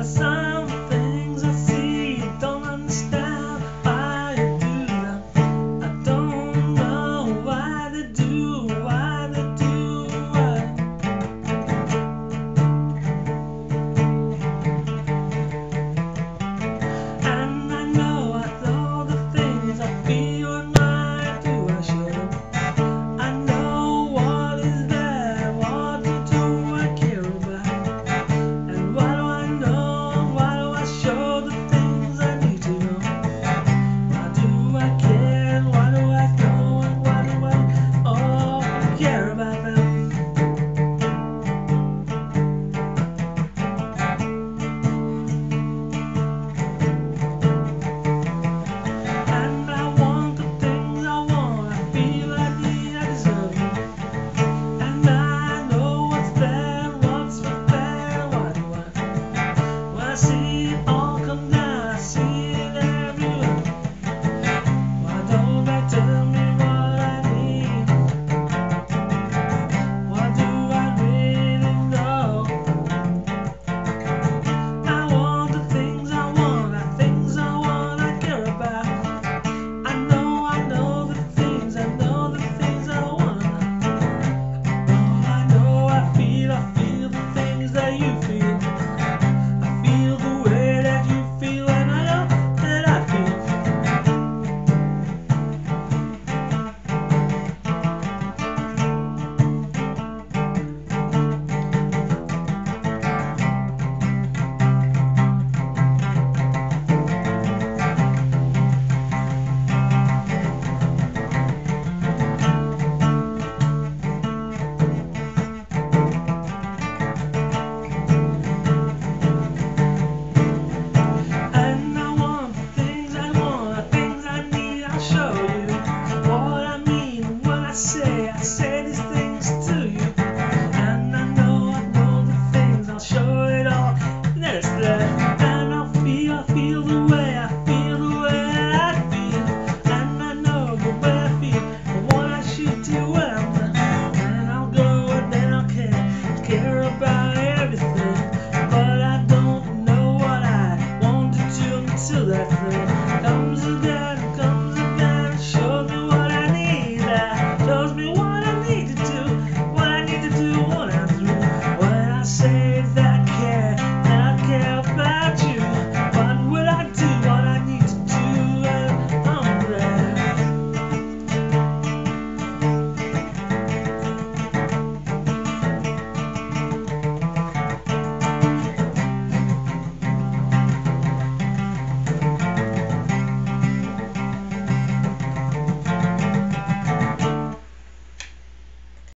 the sun. feel the way